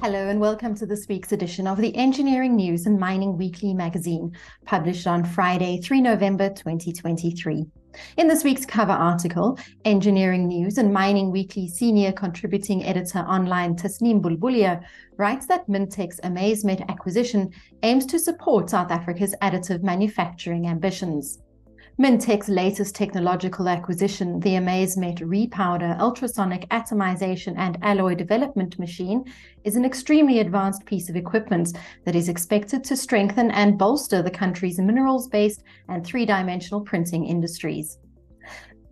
Hello and welcome to this week's edition of the Engineering News and Mining Weekly magazine, published on Friday, 3 November 2023. In this week's cover article, Engineering News and Mining Weekly senior contributing editor online Tasneem Bulbulia writes that Mintek's AmazeMet acquisition aims to support South Africa's additive manufacturing ambitions. Mintek's latest technological acquisition, the AmazeMet Repowder ultrasonic atomization and alloy development machine, is an extremely advanced piece of equipment that is expected to strengthen and bolster the country's minerals-based and three-dimensional printing industries.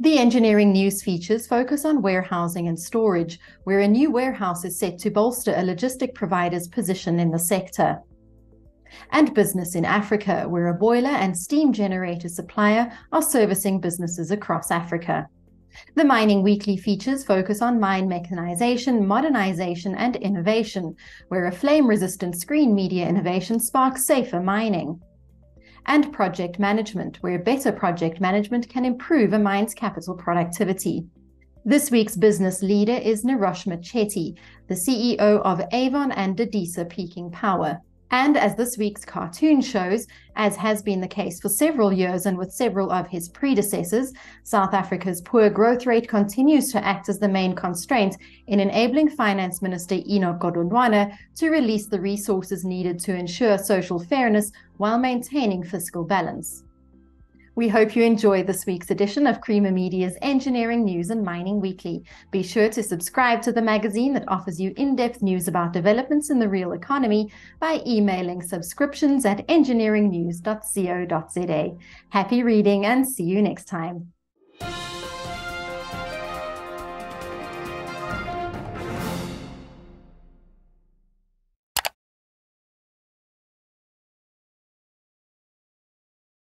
The engineering news features focus on warehousing and storage, where a new warehouse is set to bolster a logistic provider's position in the sector and business in Africa, where a boiler and steam generator supplier are servicing businesses across Africa. The Mining Weekly features focus on mine mechanization, modernization, and innovation, where a flame resistant screen media innovation sparks safer mining. And project management, where better project management can improve a mine's capital productivity. This week's business leader is Nirosh Machetti, the CEO of Avon and Dedisa Peaking Power. And as this week's cartoon shows, as has been the case for several years and with several of his predecessors, South Africa's poor growth rate continues to act as the main constraint in enabling Finance Minister Enoch Godongwana to release the resources needed to ensure social fairness while maintaining fiscal balance. We hope you enjoy this week's edition of Creamer Media's Engineering News and Mining Weekly. Be sure to subscribe to the magazine that offers you in depth news about developments in the real economy by emailing subscriptions at engineeringnews.co.za. Happy reading and see you next time.